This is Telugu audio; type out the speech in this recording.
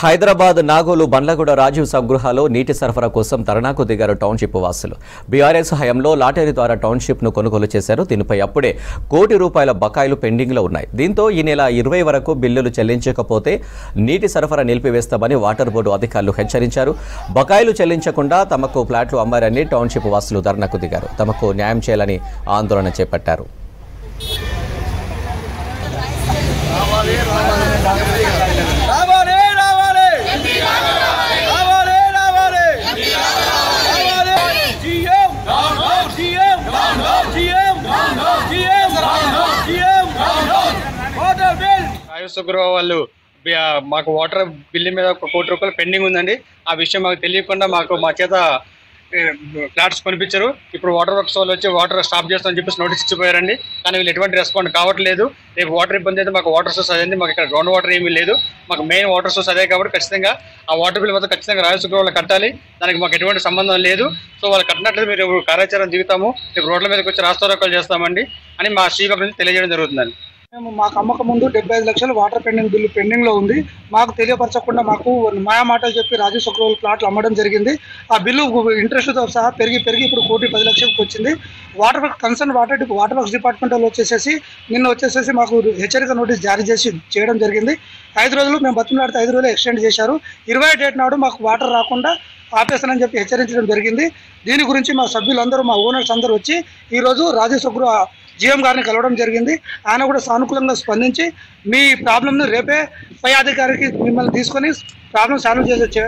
హైదరాబాద్ నాగోలు బండ్లగూడ రాజీవ్ సగృహాలో నీటి సరఫరా కోసం ధర్నాకు దిగారు టౌన్షిప్ వాసులు. బీఆర్ఎస్ హయాంలో లాటరీ ద్వారా టౌన్షిప్ను కొనుగోలు చేశారు. దీనిపై అప్పుడే కోటి రూపాయల బకాయిలు పెండింగ్లో ఉన్నాయి. దీంతో ఈ నెల ఇరవై వరకు బిల్లులు చెల్లించకపోతే నీటి సరఫరా నిలిపివేస్తామని వాటర్ బోర్డు అధికారులు హెచ్చరించారు. బకాయిలు చెల్లించకుండా తమకు ఫ్లాట్లు అమ్మారని టౌన్షిప్ వాసులు ధర్నాకు దిగారు. తమకు న్యాయం చేయాలని ఆందోళన చేపట్టారు రావాలి రావాలి రావాలి రావాలి రావాలి GM GM GM GM GM water bill Ayush వాళ్ళు మాకు వాటర్ బిల్లు మీద ఒక కోటి రూపాయలు పెండింగ్ ఉందండి. ఆ విషయం మాకు తెలియకుండా మాకు మా చేత ఫ్లాట్స్ కొనిపించారు. ఇప్పుడు వాటర్ వర్క్స్ వాళ్ళు వచ్చి వాటర్ స్టాప్ చేస్తామని చెప్పేసి నోటీస్ ఇచ్చిపోయారండి. కానీ వీళ్ళు ఎటువంటి రెస్పాండ్ కావట్లేదు. రేపు వాటర్ ఇబ్బంది అయితే మాకు వాటర్ సోర్స్ అదే మాకు ఇక్కడ గ్రౌండ్ వాటర్ ఏమీ లేదు. మాకు మెయిన్ వాటర్ సోర్స్ అదే కాబట్టి ఖచ్చితంగా ఆ వాటర్ బిల్ మొత్తం ఖచ్చితంగా రాయలసీమ కట్టాలి. దానికి మాకు ఎటువంటి సంబంధం లేదు. సో వాళ్ళు కట్టినట్లయితే మీరు కార్యాచరణ దిగుతాము. రేపు రోడ్ల మీదకి వచ్చి రాస్తారోకాలు చేస్తామండి అని మా శ్రీబాబు నుంచి తెలియజేయడం జరుగుతుందండి. మేము మాకు అమ్మక ముందు డెబ్బై ఐదు లక్షలు వాటర్ పెండింగ్ బిల్లు పెండింగ్లో ఉంది. మాకు తెలియపరచకుండా మాకు మాయా మాటలు చెప్పి రాజేష్ శుక్రవారం ప్లాట్లు అమ్మడం జరిగింది. ఆ బిల్లు ఇంట్రెస్ట్తో సహా పెరిగి పెరిగి ఇప్పుడు కోటి పది లక్షలకు వచ్చింది. Water concern water water works department వాళ్ళు వచ్చేసేసి నిన్న వచ్చేసేసి మాకు హెచ్చరిక నోటీస్ జారీ చేసి చేయడం జరిగింది. ఐదు రోజులు మేము బతిమలాడితే ఐదు రోజులు ఎక్స్టెండ్ చేశారు. ఇరవై డేట్ నాడు మాకు వాటర్ రాకుండా ఆపేస్తానని చెప్పి హెచ్చరించడం జరిగింది. దీని గురించి మా సభ్యులందరూ మా ఓనర్స్ అందరూ వచ్చి ఈరోజు రాజేశ్వర జీఎం గారిని కలవడం జరిగింది. ఆయన కూడా సానుకూలంగా స్పందించి మీ ప్రాబ్లంను రేపే పై అధికారికి మిమ్మల్ని తీసుకొని ప్రాబ్లం సాల్వ్ చేసే